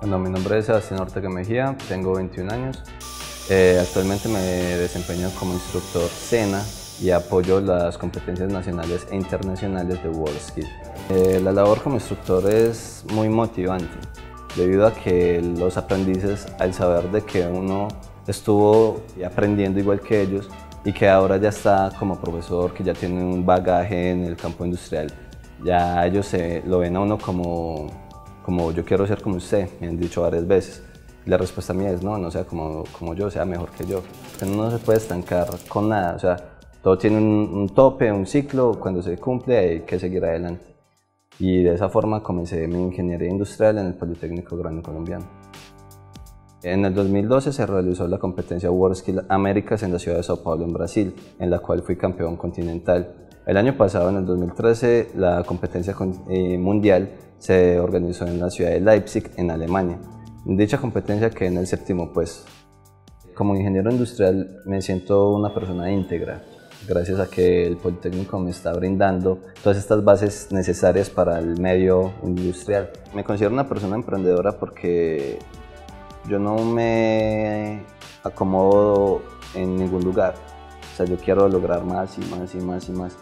Bueno, mi nombre es Sebastián Ortega Mejía, tengo 21 años. Eh, actualmente me desempeño como instructor SENA y apoyo las competencias nacionales e internacionales de WorldSkill. Eh, la labor como instructor es muy motivante, debido a que los aprendices, al saber de que uno estuvo aprendiendo igual que ellos y que ahora ya está como profesor, que ya tiene un bagaje en el campo industrial, ya ellos se, lo ven a uno como, como yo quiero ser como usted, me han dicho varias veces. La respuesta mía es no, no sea como, como yo, sea mejor que yo. Uno no se puede estancar con nada, o sea, todo tiene un, tope, un ciclo, cuando se cumple hay que seguir adelante. Y de esa forma comencé mi ingeniería industrial en el Politécnico Grande Colombiano. En el 2012 se realizó la competencia WorldSkill Américas en la ciudad de Sao Paulo, en Brasil, en la cual fui campeón continental. El año pasado, en el 2013, la competencia eh, mundial se organizó en la ciudad de Leipzig, en Alemania. Dicha competencia quedé en el séptimo puesto. Como ingeniero industrial me siento una persona íntegra, gracias a que el Politécnico me está brindando todas estas bases necesarias para el medio industrial. Me considero una persona emprendedora porque yo no me acomodo en ningún lugar. O sea, yo quiero lograr más y más y más y más.